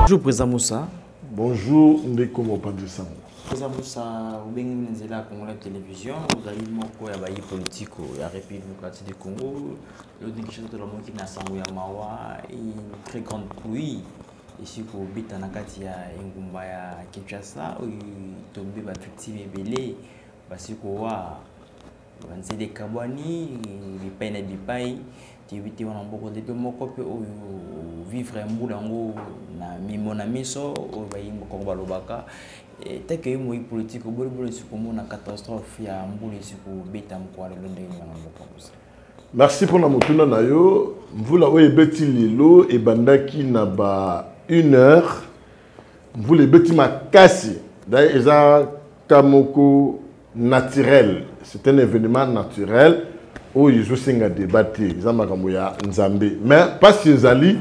Bonjour Président Moussa. Bonjour Ndeko Mopandi Sango. Président Moussa, obengi na nzela ya Congo la télévision, ozali moko ya bayi politiko ya République démocratique du Congo, Lodi Kinshasa tolamoki na sango ya mawa une très grande pluie esi kobeta na kati ya engumba ya Kinshasa oyo tombe ba victime ebele basi kowa banzela ekabwani bipai na bipai toyebi te wana mboko ndenge moko mpe oyo vivre mbula yango na mimo na miso oyo bayimba koko balobaka teke ye moyi politike obolibolo esi komona catastrophe ya mbula esi kobeta mokolo lelo ndenge mwana mboka mosala Merci pour la motuna na yo. Mvula oyo ebeti lelo ebandaki na ba 1 heure. Mvula ebeti makasi. D'ailleurs eza kamoko naturel. C'est un événement naturel oyo ezosenga débat te. Eza makambo ya Nzambe. Mais pasi ezali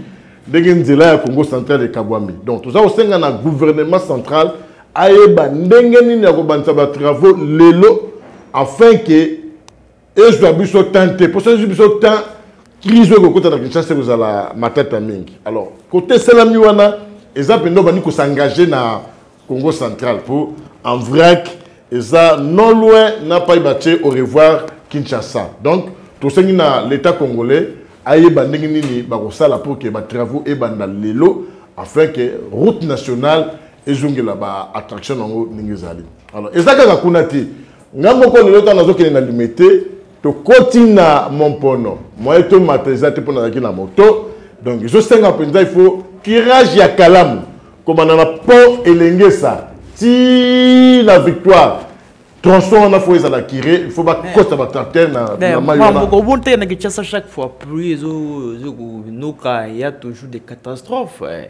ndenge nzela ya Congo central ekabwami. Donc toza kosenga na gouvernement central ayeba ndenge nini ya kobandisa ba travaux lelo afin que ezwa biso temps te mposo ezwi biso temps crise oyo kokota na kinshasa ekozala matata mingi alors kote esalami wana eza mpenza obandi kosengage na congo central mpo en vrac eza non loin na pai batie au revoir kinshasa donc tosengi na l'état congolais ayeba ndenge nini bakosala mpo ke batravaux ebanda lelo afin ke route nationale ezongela baattraction na yango ndenge ezali alors eza kaka kuna te nga moko lelo ntango nazokende na limete tokoti na mompono moye tomata eza te mpo nazalaki na moto donc ezosenga mpenza il faut tirage ya kalamu kobanda na pont elengesa ti na victoire tronçon wana fo ezala kire il faut bakota batartele na mai wanaobonte na kinshasa chaque fois pluie ezonoka ya toujours des catastrophes eh.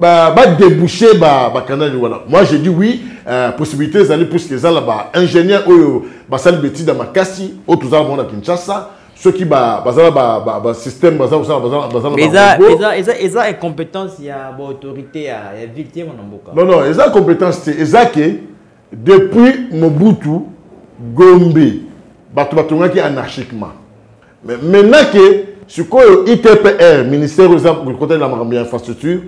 ba ba déboucher ba ba canal wana moi je dis oui euh, possibilité ezali puisque eza na ba ingénieur oyo basali beti na makasi oyo tozala bango na kinshasa soki ba bazala ba ba, ba système bazala kosala bazala bazala Mais eza- bango. eza- eza- eza incompétence ya baautorité ya ya ville te mona mboka non non eza compétence te eza ke depuis mobutu gombe bato batongaki anarchiquement Mais maintenant que sikoyo ITPR ministère aux côté de la makambo infrastructure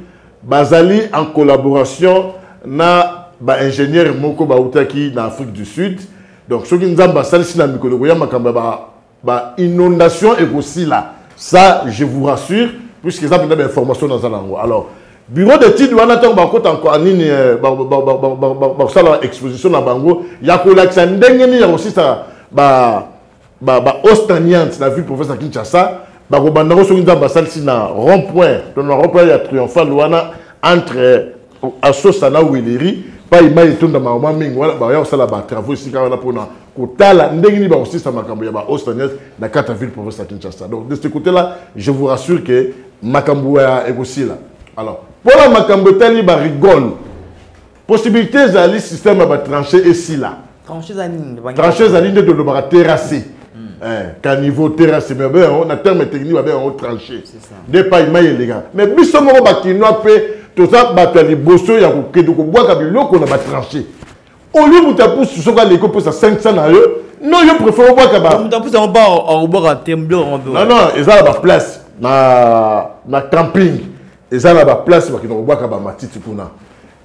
bazali en collaboration na ba ingénieur moko bautaki na Afrique du Sud donc soki nzambe asalisi na mikolo koya makambo ya ba, ba inondation ekosila ça je vous rassure puisque eza mpenza bainformation naza na yango alors bureau d'étude wana ntango bakota encore nini euh, bakosala exposition na bango ya kolakisa ndenge nini ya kosisa ba ba ba ostanians na ville province ya kinshasa bakobanda ngo soki nzambe asalisi na rond point to na rond point ya triomphal wana entre asosa na wileri pai mai etonda mama mingi wana baya kosala batravau esika wana mpona kotala ndenge nini bakosisa makambo ya baostanias na kati ya ville province ya kinshasa donc de ce côté là je vous rassure que makambo ya ekosila alors mpona makambo etali barigole possibilité ezali système ya batranche esila tranche ezali nde tolobaka terrasse caniveau hmm. eh, terrasse me babe yango na terme technique babe yango tranche nde epai mai elekaka me biso moko bakinois mpe toza bato ya liboso ya kokende kobwaka biloko na batranche olie moto ya pusu soki aleki opesa 500 na yo no yo préfère obwaka bamoto ya pusu yango ba akobwaka te biloko yango non non eza na baplace na na camping eza na ba place bakenda kobwaka ba matiti kuna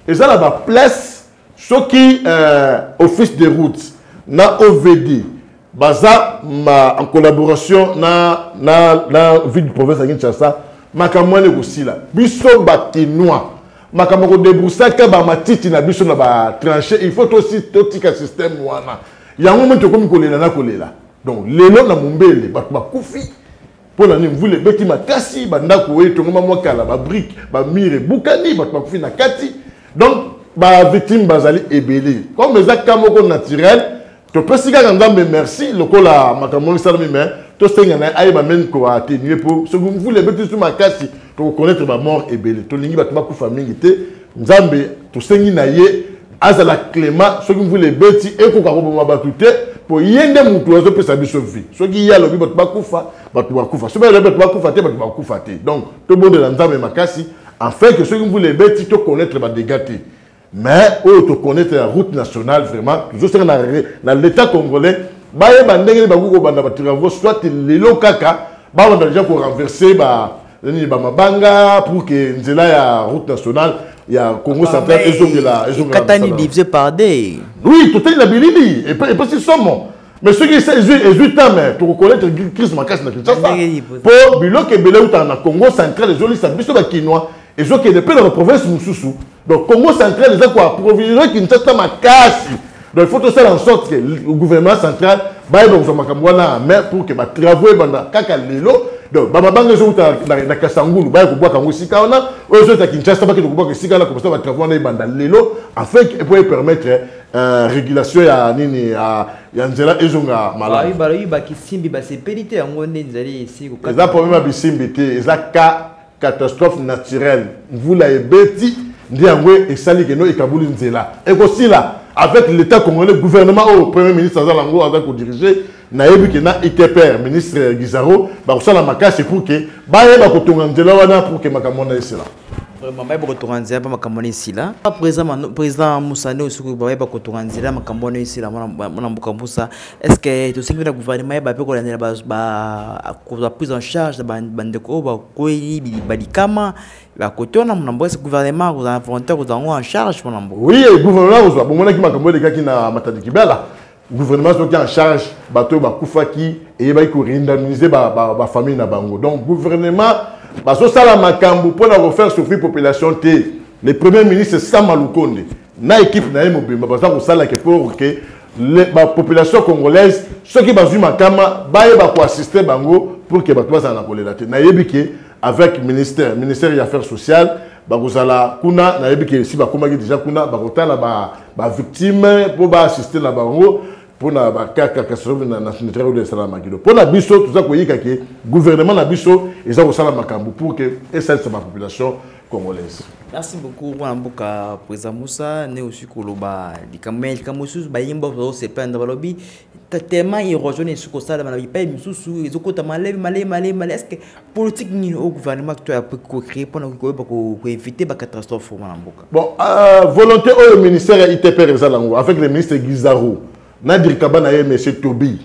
eza na ba place soki euh, office de route na ovd baza ma, en collaboration na, na, na ville du province ya kinshasa makambo wana ekosila biso bakinois makambo ya kodebrusaka bamatiti na biso na batranche il faut totika système wana yango moni tokomi kolela na kolela donc lelo na mombele bato bakufi mpo na nini mvula ebeti makasi bandako oyo etongama mwa kala babrike bamire ebukani bato bakufi na kati donc bavictime bazali ebele comme eza ka moko naturel topesi kaka nzambe merci lokola makambo moko esalami mai tosenga na ye ayeba meme koatenue mpo soki mvula ebeti su makasi tokokonaître bamort ebele tolingi bato bakufa mingi te nzambe tosengi na ye azala clément soki mvula ebeti ekoka koboma bato te mpo ye nde motu azopesa biso vie soki ye alobi bato bakufa bato bakufa soki alobi bato bakufa te bato bakufa te donc tobondela nzambe makasi afin ke soki mvula ebeti toconnaître badega te mais oyo toconnaître ya route nationale vraiment tozosenga na, na l'état congolais bayeba ndenge nini bakoki kobanda batravaux soit lelo kaka babanda deja korenverse ba nini ba mabanga pour que nzela ya route nationale ya Congo central ezongela ezongela katani divise par des oui totali na bilili et puis si somo mais soki ezwi temps mais tokokoletre crise makasi na kinshasa mpo biloko ebele eutaka na congo central ezolisa biso bakinois ezokende mpe na baprovince mosusu Donc Congo central eza ko approvisionner Kinshasa makasi. Donc il faut tout faire en sorte que le gouvernement central baye ba kozama kambo wana mais pour que ba travaux banda kaka lelo donc ba mabanga ezo uta na, na Kasangulu baye ko bwaka ngo sika wana ozo ta Kinshasa ba ke ko bwaka sika na comme ça ba travaux wana banda lelo afin que pour permettre euh, régulation ya nini ya, ya nzela ezonga malamu bayi bayi ba kisimbi ba sepelite yango nde nzali esi ko eza problème ya bisimbi te eza ka catastrophe naturelle mvula ebeti nde yango esali keno ekaboli nzela ekosila avec l'état congolais gouvernement oyo premier ministre aza nango aza kodirige nayebi ke na itpr ministre gizaro bakosala makasi pour ke bayeba kotonga nzela wana pour ke makambo wana esila vraiment bayeba kotonga nzela mpe makambo wana esila président musani oyo soki bayeba kotonga nzela makambo wana esila mwana mboka mbusa est ce que tosengi mpe na gouvernement yeba mpe kolandela kozwa prise en charge na bandeko oyo bakwei balikama bakoti wana monambo ese gouvernement akozala volontaire kozwa yango en charge mpona mbo oui gouvernement akozwa bomonaki makambo elekaki na matadi kibela gouvernement azoki en charge bato oyo bakufaki eyebaki koreindemnise bafamille na bango donc gouvernement bazosala makambo mpo na kofaire souffrir population te le premier ministre sama lukonde na ekipe na ye mobimba baza kosala ke pour ke bapopulation congolaise soki bazwi makama bayeba koassiste bango pour ke bato bazala na kolela te nayebi ke avec ministère ministère ya affaires sociales bakozala kuna nayebi ke esi bakomaki déjà kuna bakotala bavictime mpo baassiste na bango mpo na bakaka kasomi na nationalité oyo esalamaki do mpo na biso toza koyika ke gouvernement na biso eza kosala makambo pour ke esalisa bapopulation congolaise merci beaucoup mwana mboka presa musa ne osi koloba likambo me likambo mosusu bayimba bazosepela nda balobi tellement érosion esuki kosalama na bipai mosusu ezokota malebe malebe malebe malebe estce politique nini oyo gouvernement to ya kocree mpona koyeba koevite bacatastrophe mwana mboka bon euh, volonté oyo ministère ya itpr eza nango avec le ministre gizaro na dirkaba na ye monsieur tobi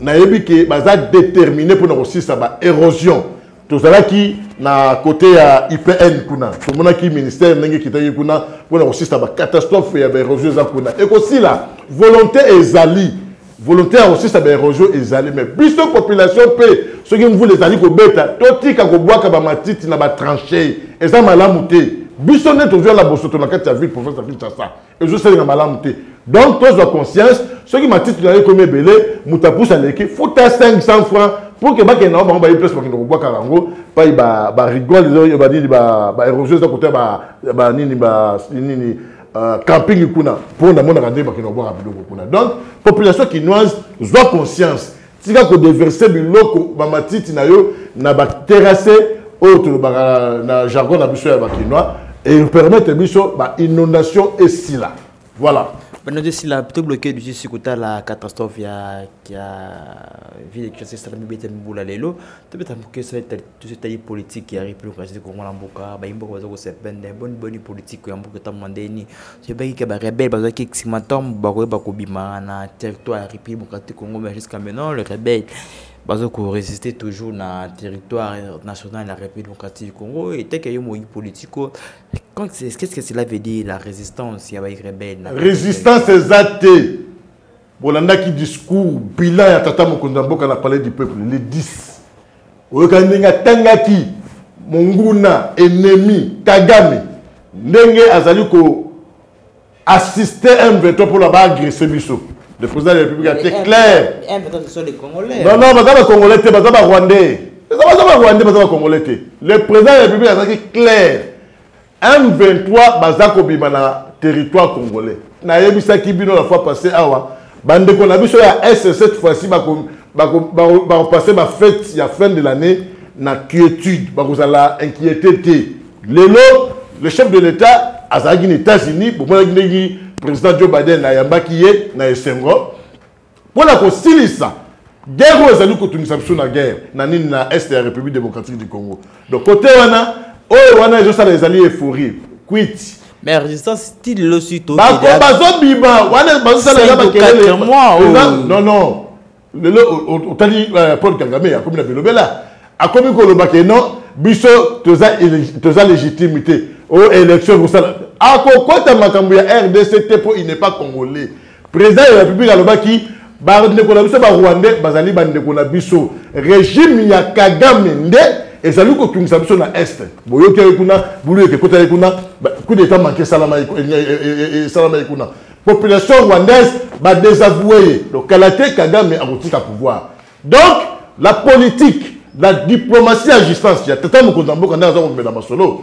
nayebi ke baza déterminé mpona kosisa ba érosion tozalaki na kote ya ipn kuna tomonaki ministère ndenge ekitaki kuna mpona kosisa bacatastrophe ya baérosion eza kuna ekosila volonté ezali volonté ya kosisa baérosion ezali mais biso population mpe soki mvula ezali kobeta totika kobwaka bamatiti na batranchee eza malamu te biso nde tozwela bosoto na kati ya ville province ya kinshasa ezosalela malamu te donc tozwa conscience soki matiti na ye ekomi ebele moto apusa aleki futa 500 francs pour que bakende nango bango bayebi place bakende kobwakaka yango pai barigole banini baérosion eza kote banini nini euh, camping kuna mpo namonaka nde bakende kobwaka biloko kuna donc population kinoise zwa conscience tika ko deverser biloko ba matiti na yo na ba terrasse oyo tolobaka na jargon na biso ya ba kinois et permettre biso ba inondation esila voilà banado esila to bloke lisusu kotala catastrophe ya ya ville de kinshasa esalami beta mibula lelo tobeta moke esala tout ce taille politique ya république ya Congo na mboka ba imboka bazo ko sepende boni boni politique ya mboka tamu ndeni c'est pas que ba rebelle bazo ki ximatom ba ko ba ko bima na territoire ya république démocratique Congo mais jusqu'à maintenant le rebelle bazo ko résister toujours na territoire national la république démocratique du Congo et tel que yo moyi politique quand qu'est-ce que cela veut dire la résistance ya ba rebelle résistance exacte bolandaki discours bilan ya tata mokonzi ya mboka na palais du peuple le 10 oyokani ndenge atangaki monguna ennemi kagame ndenge azali ko assiste m23 mpona baagrese biso le président de la république ate clair non non baza bacongolais te baza barwandais baza barwandais baza bacongolais te le président de la république azalaki clair M23 baza kobima na territoire congolais. Nayebisaki bino la fois passée awa bandeko na biso ya est cette fois-ci bakopase bafete ya fin de l'année na quiétude bakozala inquiété te lelo le chef de l'état azalaki na états-unis bomonaki ndenge président joe biden ayambaki ye na esengo mpo na kosilisa guerre oyo ezali kotungisa biso na guerre na nini na est ya république démocratique du congo donc côté wana oyo wana ezosala ezali euphorie kwiti mais résistance style losi to bazobima wana bazosala ya bakelele non non lelo otali euh, paul kagame akomi na bilobela akomi koloba ke non biso toza légitime te o élection kosala akokota makambo ya rdc te mpo il n'est pas congolais Président de la République alobaki bandeko na biso ba Rwandais bazali bandeko na biso. Régime ya Kagame nde ezali kotungisa biso na est boyoki ye kuna buluyeke ekota ye kuna coup d'état manke esalama ye kuna population rwandaise badésavoue ye donc kala te kagame akotika pouvoir donc la politique la diplomatie ya distance ya tata mokonzi ya mboka nde aza komela masolo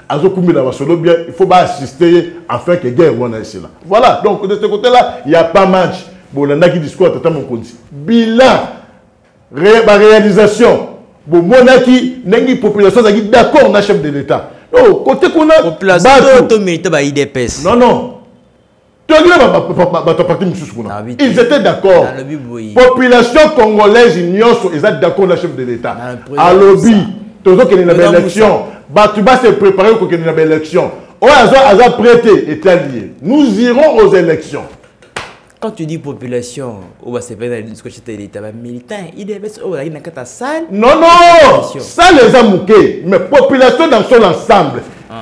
azokumela masolo bien il faut baassiste ye afin que guerre wana esila voilà donc de ce côté là il y a pas match bolandaki discours ya tata mokonzi bilan baréalisation bomonaki ndenge population azalaki d'accord na chef de l'état no kote kuna population to milita ba idps non non toyebi na bato ya parti mosusu kuna ils étaient d'accord population congolaise nyonso eza d'accord na chef de l'état alobi tozokende na baélection bato base prépare kokende na baélection oyo aza aza prêt te etali ye nous irons aux élections quand tu dis population oyo basepeli na discours chef de l'état bamilitant idps oyo bazalaki na kati ya salle non non salle eza moke mais population dans son ensemble ah.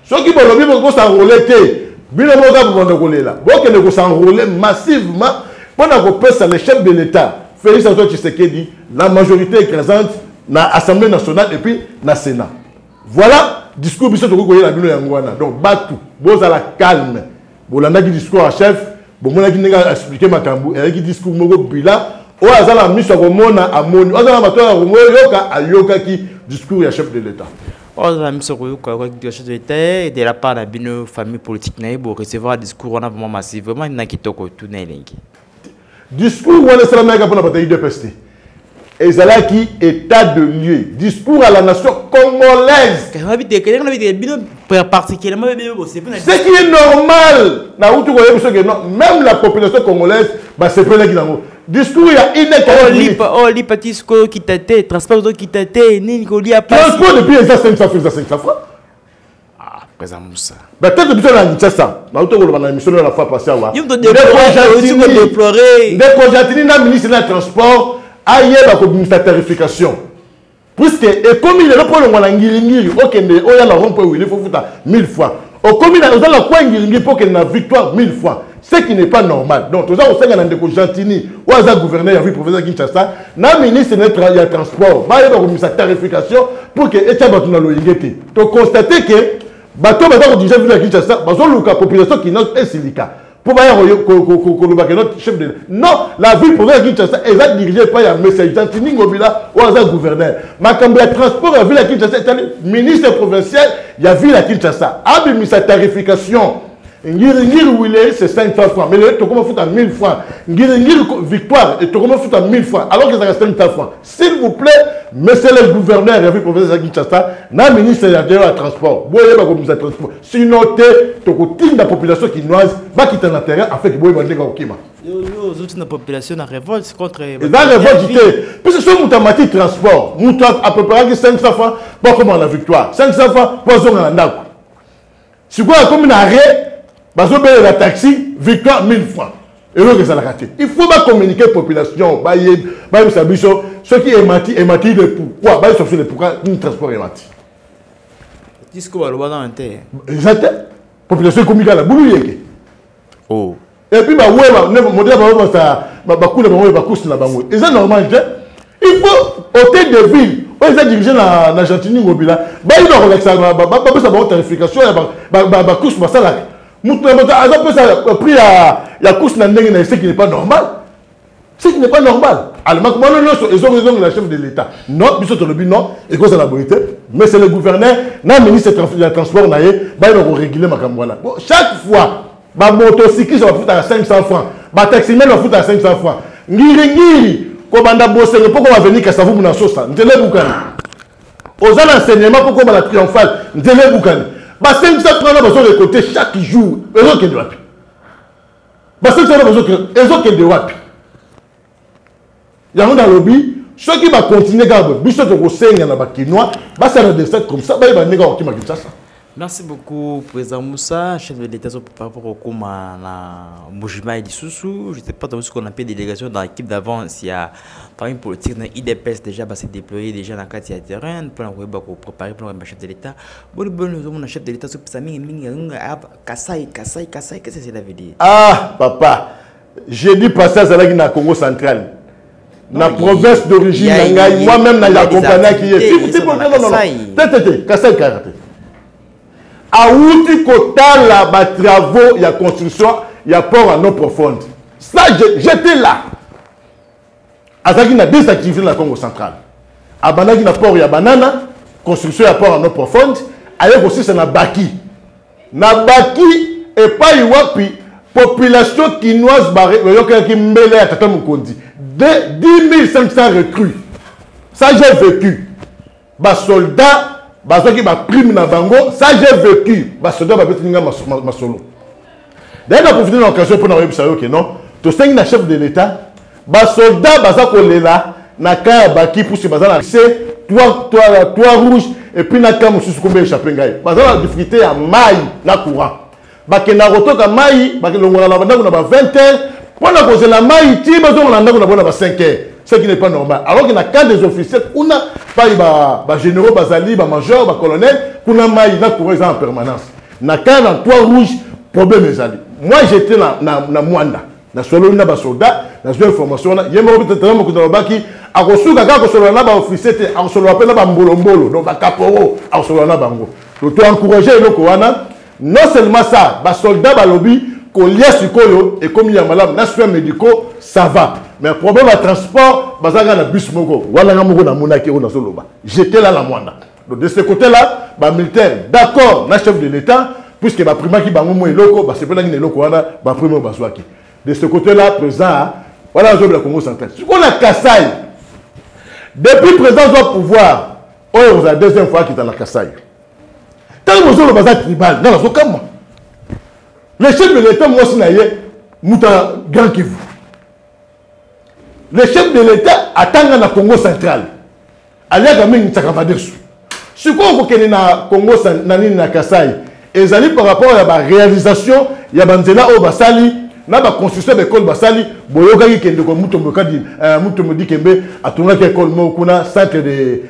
soki bolobi boki kosanrole te bino boka bobanda kolela bokende kosanrole massivement mpo na kopesa le chef de l'état félix antoine tshisekedi la majorité écrasante na assemblée nationale et puis na sénat voilà discours biso tokoki koyela bino yango wana donc batu bozala calme bolandaki discours ya chef bomonaki ndenge aexplike makambo ezalaki discours moko bila oyo aza na miso ya komona amoni oyo aza na matoi ya koyoka ayokaki discours ya chef de l'état oyo aza na miso koyoka ayokaki discours ya chef de l'état ye de la part na bino famille politique na ye borecevoir discours wana vraiment massive vraiment na kitoko tuna elengi discours wana esalamaki mpona bato ya udps te ezalaki état de lieu discours à la nation congolaise ce qui est normal nauti koyebi soki même la population congolaise basepelaki nango discours ya inetolipati sikoyo kita te transport ozokita te nini kolia transport depuis eza 500 francs eza 500 francs Ah, pesa musa batete biso na kinshasa nauti koloba na émission na fa pasi awa ndeko jatini na ministre na transport ayeba kobimisa tarification puiske ekomi lelo mpo olongwa na ngiringiri okende oya na rond mpo ewili fofuta 1000 fois okomi na oza na kwa ngiringiri mpo okende na victoire 1000 fois ce qui n'est pas normal donc toza kosenga na ndeko gentini oyo aza gouverneur ya ville province ya kinshasa na ministre ya transport bayeba komisa tarification pour ke etya bato na loyenge te tokonstate ke bato baza kodirige ville ya kinshasa bazoluka population kinoise esilika mpo baya koloba ke notre chef de non la ville province ya kinshasa eza dirige epai ya mesa gentini ngobila oyo aza gouverneur makambo ya transport ya ville ya kinshasa etali ministre provincial ya ville ya kinshasa abimisa tarification ngiringiri wile c'est 5000 francs mais lelo tokoma futa 1000 francs ngiringiri victoire tokoma futa 1000 francs alors que ezalaka 5000 francs s'il vous plaît monsieur le gouverneur ya ville province ya kinshasa na ministre ya delo ya transport boyeba kobimisa transport sino te tokotinda population kinoise bakita na terrain afin ke boyeba ndenge kokima ozoki na population na révolte contre eza révolte te puisque soki moto amati transport moto apreparaki 500 francs po akoma na victoire 500 francs po azonga na ndako sikoyo akomi na arret bazobelela taxi victoire 1000 francs eloko ezalaka te il faut bacommunike population bayebisa biso soki emati emati le pourquoi bayebisa biso le pourquoi nini transport emati disco balobaka na te eza te population ekomi kala bulu yeke oh. et puis ba wewa ne modela ba wewa sa ba bakula ba wewa bakusi na bango eza normal te il faut hôtel de ville oyo eza dirige na na gentini ngobila bayi ba kolakisa ba ba ba pesa ba tarification ya ba ba ba kusi basalaka mutu na moto aza pesa prix ya ya kusi na ndenge na eseki n'est pas normal ce qui n'est pas normal allemand comment nous nyonso ezongi ezongi la chef de l'état non biso tolobi non ekozala boye te mais c'est le gouverneur na ministre ya transport na ye bayeba koréguler makambo wana bon chaque fois bamotocycliste bafutaka 500 francs bataximene bafutaka 500 francs ngiringiri kobanda bosengo mpo koma veni kasavubu na sosa nzela ebukani oza na enseignement mpo koma na triomphale nzela ebukani ba 500 francs na bazorekote chaque jour ezokende wapi basakisi wana bazokende ezokende wapi yango nalobi soki bakontinue kaka boye biso tokosenga na bakinois basala desat comme ça bayeba ndenge akokima kinshasa merci beaucoup président moussa chef de l'état par rapport okoma na mbujimai lisusu je sais pas tomosi kona mpe délégation dans l'équipe d'avance ya parmi politique na idps déjà base déploye déjà na kati ya terrain mpona koyeba kopréparer mpona koyeba chef de l'état boni boni ozomona chef de l'état azopesa mingi mingi Kasai, Kasai, Kasai, qu'est-ce que cela veut dire Ah, papa, jeudi passé, Zalagi na Congo central. na province d'origine na ngai moi-même na accompagnaki ye tetete kasai kaka te awuti kotala batravaux ya construction ya port ya non profonde ça j'étais là azalaki na deux activités na congo central abandaki na port ya banana construction ya port ya no profonde aye kosisa na baki na baki epai wapi population kinoise bayokelaki mbele ya tata mokonzi de 10500 recrues ça j'ai vécu basoldat bazwaki baprime na bango ça j'ai vécu basoldat babeteli ngai masolo daye naprofite na occasion mpo na koyebisa yo ke non tosengi na chef de l'état basoldat baza kolela na ka ya baki pusi baza na se trois rouge epuis na ka mosusu kombe echappe ngai baza na difficulté ya mai na courant bakendaka kotoka mai bakilongola na bandako na ba 20 heures mpo na kozela mai ti bazonga na ndako na bona ba 5 heures ce qui n'est pas normal alors que na cas des officiers kuna pai bagénéraux ba bazali bamajor bacolonel kuna mai na courant eza en permanence na cas na toit rouge problème ezali moi j'étais na, na, na mwanda nasololi na basoldat nazwi information wana ye moko tata mokonzi alobaki akosuka kaka kosolola na baofficier te akosolola mpe na bambolombolo donc bakaporo akosolola na bango to encourage eloko wana Non seulement ça, ba soldats balobi kolia sikoyo ekomi ya malamu na soins médicaux ça va. Mais problème ya transport bazalaka na bus moko. Wana nga moko namonaki oyo nazoloba. J'étais là na Mwanda. Donc de ce côté là, ba militaires d'accord na chef de l'État puisque ba primaki bango mo eloko, ba sepelaki na eloko wana ba primo bazwaki. De ce côté là, président wana azobela Congo central. Sikoyo na Kasaï. Depuis président azwa pouvoir, oyo ozala deuxième fois akita na Kasaï. ntango bozoloba aza tribal nga nazokamwa le chef de l'état mwasi na ye moto ya grand kivu le chef de l'état atanga na congo central aliaka mingi nsakamadesu sikoyo kokende na congo na nini na kasai ezali par rapport ya baréalisation ya banzela oyo basali na baconstruction ya baekole basali boyokaki kendeko mutombo kadi euh, mutombo dikembe atongaki ekole moko kuna centre de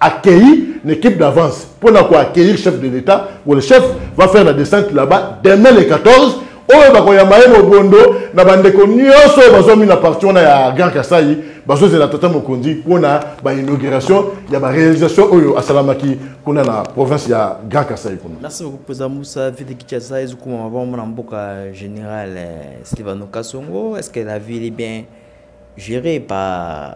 accueilli na équipe d'avance mpo na ko accueillir chef de l'état le chef va faire la descente là-bas demain le 14 oyo bakoyamba ye mobondo na bandeko nyonso oyo bazwami na parti wana ya grand kasai bazozela tata mokonzi mpo na bainauguration ya baréalisation oyo asalamaki kuna na province ya grand kasai kuna merci beaucoup président moussa vide kinshasa ezokomama bango na mboka général eh, silvano kasongo est ce que la ville est bien géré par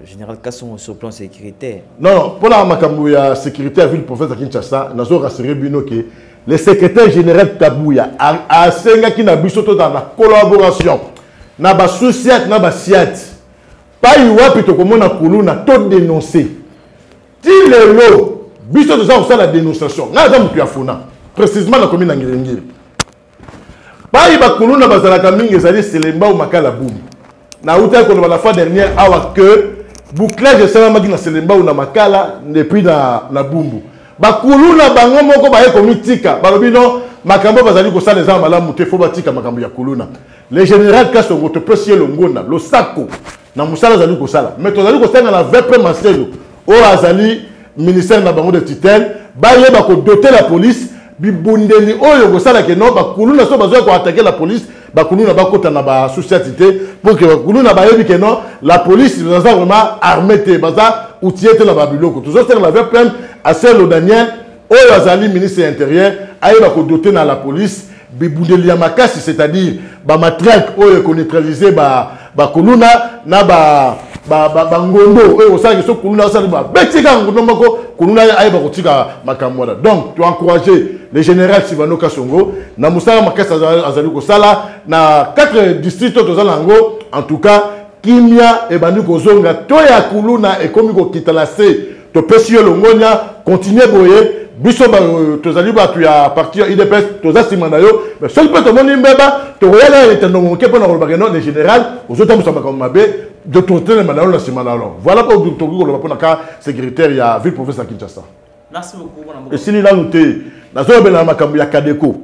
euh, général Kassongo sur plan sécuritaire. Non, non, pour la makambo ya sécurité à ville province à Kinshasa, nazo rassurer bino que le secrétaire général Kabuya a asenga ki na biso to dans la collaboration na ba sociat na ba siat. Pa wapi to komona kuluna to dénoncer. Ti lelo biso toza kosala dénonciation. Na za mutu ya fona. Précisément na commune na Ngirengiri. bayi bakuluna bazalaka mingi ezali selemba ou makala bumi nautaki koloba la fois dernière awa que bouclage esalamaki na selemba ou na makala epuis na, na bumbu bakuluna bango moko baye komitika balobi no makambo bazali kosala eza malamu te fo batika makambo ya kuluna le général kasongo topesi ye longona losako na mosala azali kosala me tozali kosenga na vp maselo oyo azali ministère na bango de tutelle bayeba kodote la police bibundeli oyo okosala ke no bakuluna so bazoya koatake la police bakuluna bakota na basociati te mpo ke bakuluna bayebi ke no la police baza vraiment arme te baza outie te na babiloko tozosala la vpm aselo daniel oyo azali ministre ya intérieur ayeba kodote na la police bibundeli ya makasi c'est-à-dire bamatrake oyo ekoneutralise ba bakuluna na bangondo oyo kosalaki so kuluna asali babeti kaka ngondo moko kuluna ayeba kotika makambo wana donc to encourage le général sivano kasongo na mosala makasi azali kosala na 4 district oyo toza na yango en tout cas kimia ebandi kozonga to ya kuluna ekomi kokita na se topesi yo longonya continue boye biso euh, tozali bato ya parti ya udps toza nsima na yo mais soki mpe tomoni mbeba tokoya na etando moke mpo na kolobaka non ne général ozotambusa makambo mabe totelema na yo na nsima na yo voilà mpo tokoki koloba mpo na ka sécuritaire ya ville province ya kinshasa esili nanu te nazolobela na makambo ya kadeko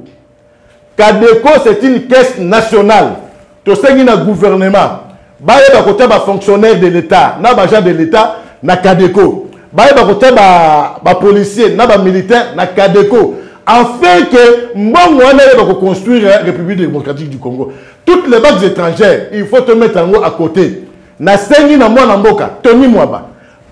Cadeco c'est une caisse nationale. Tosengi na gouvernement bayeba kotia ba fonctionnaires de l'État na ba gens de l'État na Cadeco. Bayeba kotia ba ba policiers na ba militaires na Cadeco afin que mbongo wana yeba ko construire hein, République démocratique du Congo. Toutes les banques étrangères, il faut te mettre yango à côté. Nasengi na mwana mboka Tony Mwaba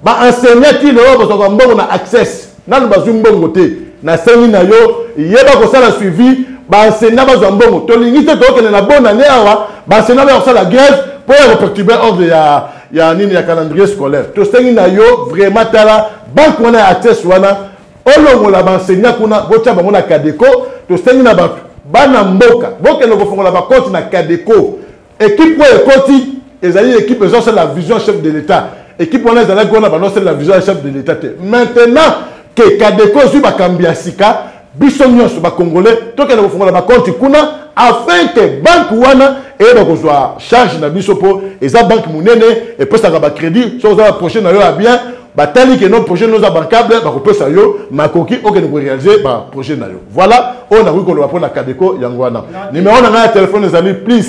ba enseignant ti lelo bazwaka bambongo na access nanu bazwi mbongo te nasengi na yo yeba kosala suivi baenseignant bazwa mbongo tolingi te tookende na bonne année awa baenseignant baya kosala grève mpo ya koperturbe ordre ya, ya nini ya calendrier scolaire tosengi na yo vraiment tala banke wana ya access wana olongola baenseignant kuna botya bango na kadeco tosengi na bato bana mboka bokende kofongola bakonte na kadeco Equipe oyo ekoti ezali equipe ezosala vision ya chef de l'Etat. Equipe wana ezalaki wana bandosala vision ya chef de l'Etat te. Maintenant ke Kadeko ezwi bakambi ya sika, biso nyonso bakongole tokende kofungola bakonti kuna afin ke banke wana eyeba kozwa charge na biso mpo eza banke monene epesaka bacrédit soki oza baproche na yo ya bien batali ke no projet noza bancable bakopesa yo makoki okende korealize baprojet na yo voilà oyo nakoki koloba mpo na kadeko yango wana nimero na ngai ya telefone ezali plus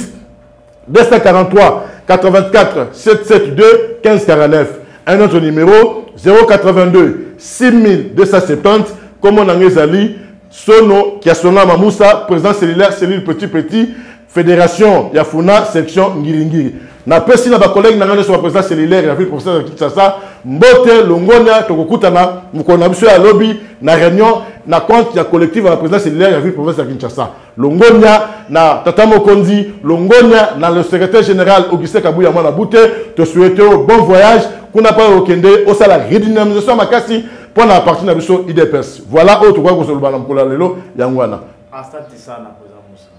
243 84 772 1549 un autre numéro 082 6270 nkombo na ngai ezali sono kiasonga mamusa président cellulaire cellule petit petit Federation ya Funa section Ngiringiri. Na pesi na ba collègues na ngane sur président cellulaire ya ville professeur Kinshasa mbote longonya tokokutana mukolo na biso ya lobby na réunion na compte ya collectif ya président cellulaire ya ville province ya Kinshasa longonya na tata mokonzi longonya na le secrétaire général Augustin Kabuya mwana bute to souhaite bon voyage kuna pa okende osala redynamisation makasi mpo na parti na biso idps voilà oyo tokoki kozoloba na mokolo ya lelo yango wana asante sana